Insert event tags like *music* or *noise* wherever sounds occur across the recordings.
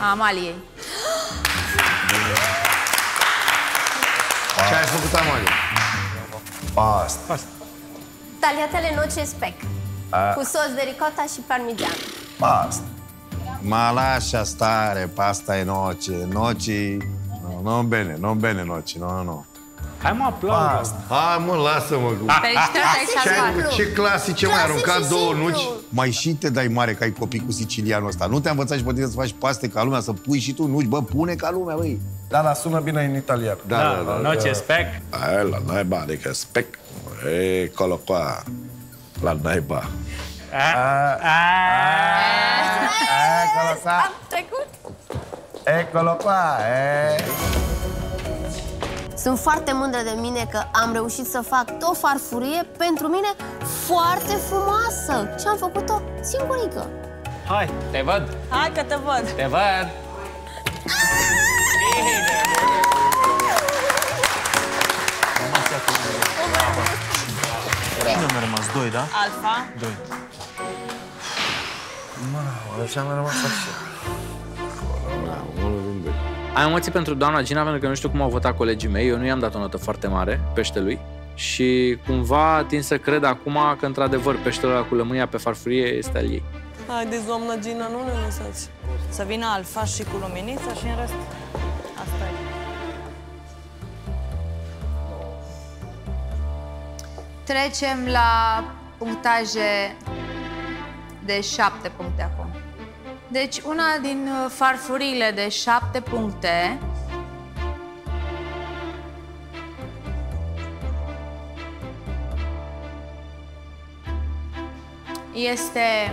a Amaliei. Ce ai făcut, Amalia? Pasta. Tagliatelle noce e spec. Cu sos de ricota și parmigiano. Pasta. Ma lascia stare, pasta e noce. Noci... No, non bene, non bene noci, no, no. Hai mă, aplaudă. Pasta. Hai mă, lasă-mă. Felicitări, ai Ce ai, salvat. ce clasice mai Clasic aruncat și două simplu. nuci? Mai și te dai mare că ai copii cu sicilianul ăsta. Nu te-a învățat și pe tine să faci paste ca lumea, să pui și tu nuci. Bă, pune ca lumea, băi. Da, da, sună bine în italian. Da, da, da. No ce spec. Eh, la naiba, adică spec. Eccolo qua. La naiba. Eccolo qua. Am trecut. Eccolo qua, eh. Sunt foarte mândră de mine că am reușit să fac o farfurie pentru mine foarte frumoasă. Și am făcut-o singurică. Hai, te văd, Hai că te văd. te văd. Cine mi-a rămas? Doi, da? Alfa. Doi. Așa mi-a rămas așa. Am emoții pentru doamna Gina pentru că nu știu cum au votat colegii mei. Eu nu i-am dat o notă foarte mare peștelui. Și cumva tin să cred acum că, într-adevăr, peștelul ăla cu lămâia pe farfurie este al ei. Haideți, doamna Gina, nu ne lăsați. Să vină Alfa și cu luminița și în rest. Asta e. Trecem la punctaje de șapte puncte acum. Deci, una din uh, farfurile de șapte puncte este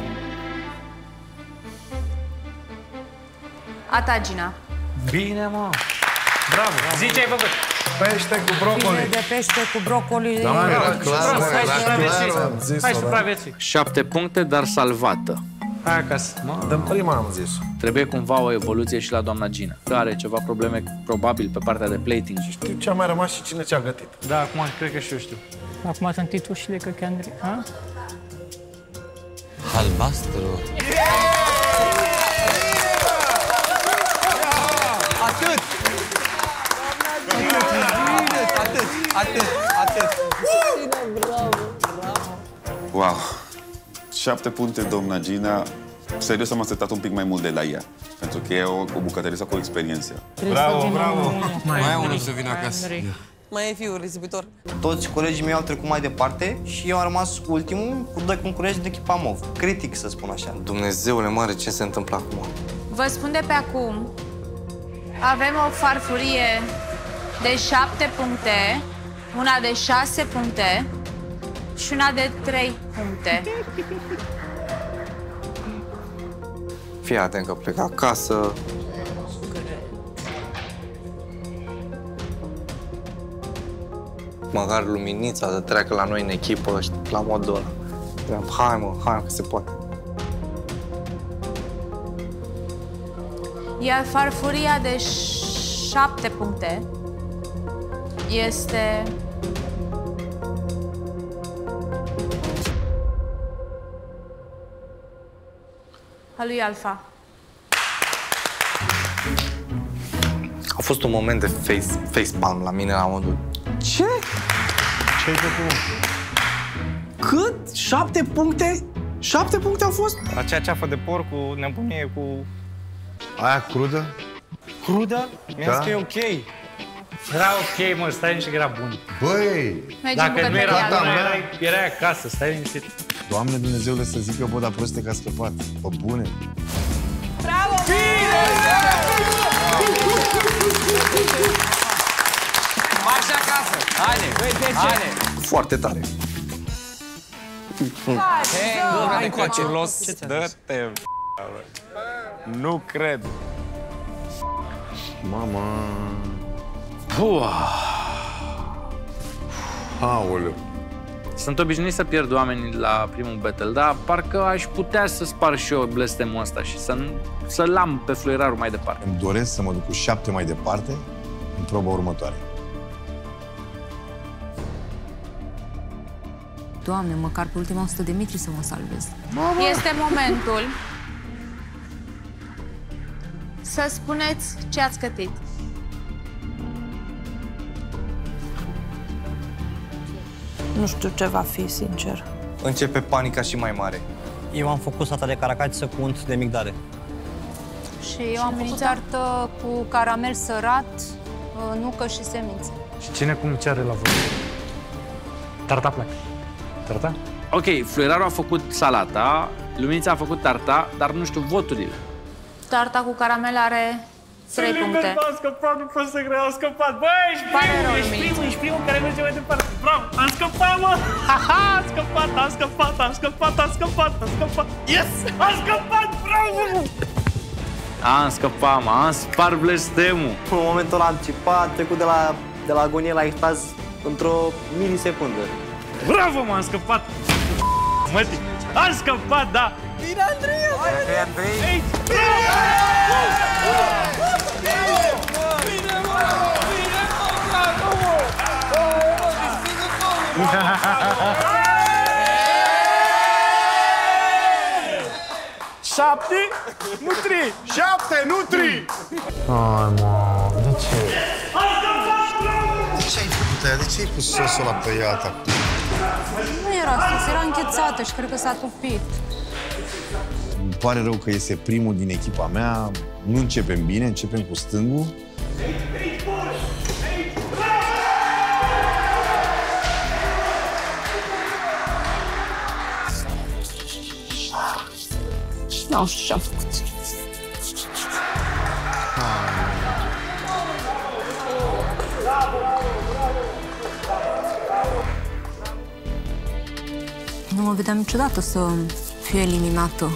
a ta, Gina. Bine, mă. Bravo. Zi ce ai făcut. Pește cu brocoli. de pește cu brocoli. Da, mă, era clar, mă, Hai era supraviețui. clar. Am zis-o, Hai da. supraviețui. Șapte puncte, dar salvată. Hai acasă. Mă. Dăm prima am zis. Trebuie cumva o evoluție și la doamna Gina. Că are ceva probleme, probabil, pe partea de plating. Știu ce a mai rămas și cine ce-a gătit. Da, acum cred că și eu știu. Acum sunt titușile că Andrei. Ha? Albastru. Atât! Atât, atât, atât. Wow! Șapte puncte, doamna Gina. Serios, am așteptat un pic mai mult de la ea. Pentru că e o, o bucătărisă cu experiență. Bravo, bravo. Mai ai unul să vină acasă. Mai e fiul risipitor. Toți colegii mei au trecut mai departe și eu am rămas ultimul cu doi concurenți de echipa MOV. Critic, să spun așa. Dumnezeule mare, ce se întâmplă acum? Vă spun de pe acum, avem o farfurie de 7 puncte, una de 6 puncte și una de 3 puncte. Fii atent că plec acasă. Măcar luminița să treacă la noi în echipă, știi, la modul ăla. Eram, Hai mă, hai că se poate. Iar farfuria de 7 puncte este a lui Alfa. A fost un moment de face, facepalm la mine la modul... Ce? Ce ai făcut? Cât? Șapte puncte? Șapte puncte au fost? Acea ceafă de porc cu nebunie cu Aia crudă? crudă, mi-a Da. zis că e ok. Era ok, mă, stai niște că era bun. Băi, Mergem Dacă pe nu era perioadă. bună, erai, erai acasă, stai liniștit. Doamne Dumnezeule să zic eu, bă, dar proste că a scăpat. Bă, bune. Marș acasă! Haide! Haide! Foarte tare. Hai încoace! Dă-te, Nu cred. Mama. Aoleu. Sunt obișnuit să pierd oamenii la primul battle, dar parcă aș putea să spar și eu blestemul ăsta și să, să-l am pe fluierarul mai departe. Îmi doresc să mă duc cu șapte mai departe în proba următoare. Doamne, măcar pe ultima 100 de metri să mă salvez. Este momentul să spuneți ce ați gătit. Nu știu ce va fi, sincer. Începe panica și mai mare. Eu am făcut sata de caracatiță cu unt de migdale. Și eu am făcut tartă cu caramel sărat, uh, nucă și semințe. Și cine cum ceare la vot? Tarta pleacă. Tarta? Ok, fluierarul a făcut salata, Luminița a făcut tarta, dar nu știu voturile. Tarta cu caramel are 3 puncte. Am scăpat, nu pot să cred, am scăpat. Băi, ești Pare primul, rău, ești Luminița primul care merge mai departe. Bravo! Am scăpat, mă! Ha-ha! Am scăpat, am scăpat, am scăpat, am scăpat, am scăpat! Yes! Am scăpat! Bravo! Am scăpat, mă! Am spart blestemul! În momentul ăla am cipat, am trecut de la, de la agonie la extaz într-o milisecundă. Bravo, m-am scăpat! Mătii! Am scăpat, da! Bine, Andrei! Bine, Andrei! Bine! 7, nu 3. 7, nu 3. Hai, mă, de ce? De ce ai făcut aia? De ce ai pus sosul ăla pe ea ta? Nu era sos, era înghețată și cred că s-a topit. Îmi pare rău că este primul din echipa mea. Nu începem bine, începem cu stângul. Nu știu ce am făcut. Nu mă vedeam niciodată să fiu eliminată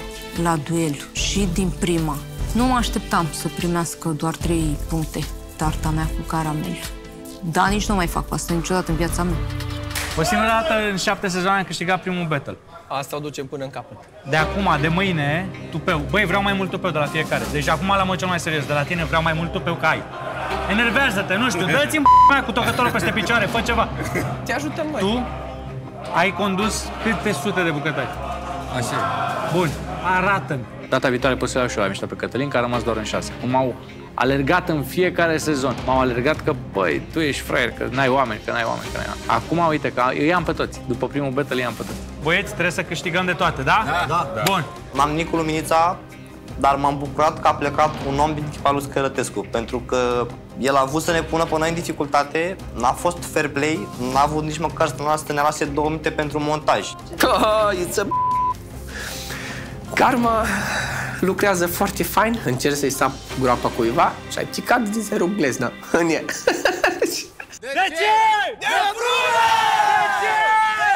la duel și din prima. Nu mă așteptam să primească doar trei puncte tarta mea cu caramel. Da, nici nu mai fac asta niciodată în viața mea. O singură dată în șapte sezoane am câștigat primul battle. Asta o ducem până în capăt. De acum, de mâine, tupeu. Băi, vreau mai mult tupeu de la fiecare. Deci acum la mă cel mai serios. De la tine vreau mai mult tupeu ca ai. Enervează-te, nu știu, dă-ți-mi mea *laughs* cu tocătorul peste picioare, fă ceva. Te ajutăm noi. Tu ai condus câte sute de bucătări? Așa Bun, arată-mi. Data viitoare pot să iau și eu la mișto pe Cătălin, care a rămas doar în șase. Cum au alergat în fiecare sezon. M-au alergat că, băi, tu ești fraier, că n-ai oameni, că n-ai oameni, că n-ai oameni. Acum, uite, că eu i-am pe toți. După primul battle i-am pe toți. Băieți, trebuie să câștigăm de toate, da? Da, da. Bun. N-am nimic cu Luminița, dar m-am bucurat că a plecat un om din echipa lui Scărătescu, pentru că el a vrut să ne pună pe noi în dificultate, n-a fost fair play, n-a avut nici măcar să ne- să ne lase două minute pentru montaj. Oh, it's a... Karma lucrează foarte fain, încerc să-i sap groapa cuiva și ai cicat din zero glezna *laughs* în ea. De ce? De frună! De ce?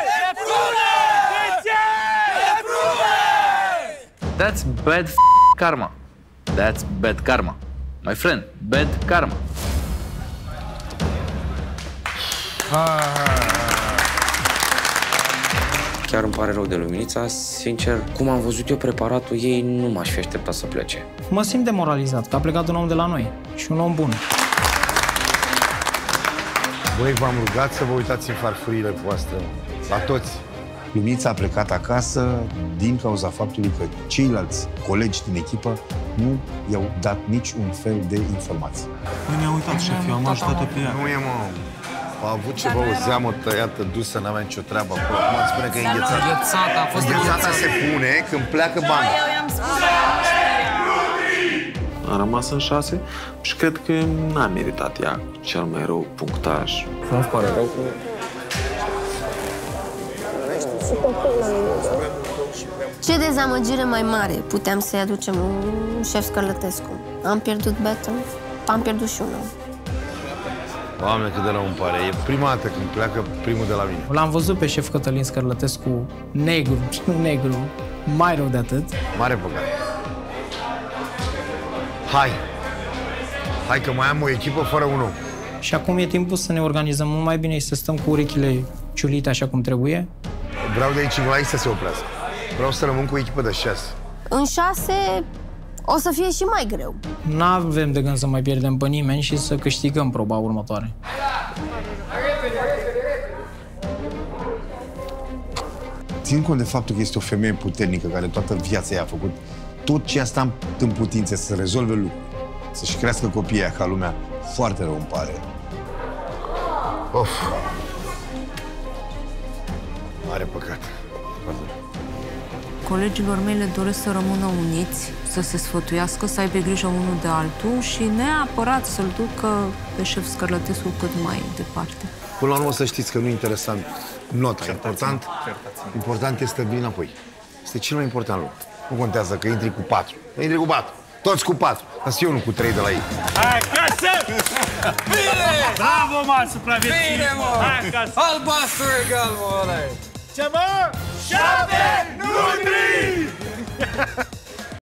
De frună! De ce? De frună! That's bad f- karma. That's bad karma. My friend, bad karma. Chiar îmi pare rău de luminița, sincer, cum am văzut eu preparatul ei, nu m-aș fi așteptat să plece. Mă simt demoralizat, că a plecat un om de la noi și un om bun. Băi, v-am rugat să vă uitați în farfurile voastre, la toți. Luminița a plecat acasă din cauza faptului că ceilalți colegi din echipă nu i-au dat nici un fel de informații. Păi ne-a uitat șefii, am ajutat-o pe ea. Nu e, mă. A avut ceva, o zeamă tăiată, dusă, n-avea nicio treabă acolo. Acum îmi spune că e Dar nu, înghețată. înghețată, a fost Înghețata înghețată. se pune când pleacă banda. Eu i-am spus. A rămas în șase și cred că n-a meritat ea cel mai rău punctaj. Nu-mi pare rău că Ce dezamăgire mai mare puteam să-i aducem un șef Scărlătescu. Am pierdut battle, am pierdut și unul. Doamne, cât de rău îmi pare. E prima dată când pleacă primul de la mine. L-am văzut pe șef Cătălin Scărlătescu negru, nu *laughs* negru, mai rău de atât. Mare păcat. Hai! Hai că mai am o echipă fără un om. Și acum e timpul să ne organizăm mult mai bine și să stăm cu urechile ciulite așa cum trebuie. Vreau de aici încolo aici să se oprească. Vreau să rămân cu o echipă de șase. În șase o să fie și mai greu. Nu avem de gând să mai pierdem pe nimeni și să câștigăm proba următoare. Țin cont de faptul că este o femeie puternică care toată viața ei a făcut tot ce asta în putințe să rezolve lucruri. să-și crească copiii aia ca lumea. Foarte rău îmi pare. Of. Mare păcat. Pardon. Colegilor mei le doresc să rămână uniți, să se sfătuiască, să aibă grijă unul de altul și neapărat să-l ducă pe șef Scărlătescu cât mai departe. Până la urmă să știți că nu e interesant nota. Important, important este să vii înapoi. Este cel mai important lucru. Nu contează că intri cu patru. Că intri cu patru. Toți cu patru. Dar să fiu unul cu trei de la ei. Hai acasă! Bine! Bravo, mă, supraviețuit! Bine, mă! Hai acasă! Albastru egal, mă, ăla e. Ce, mă? Șapte, nu trei!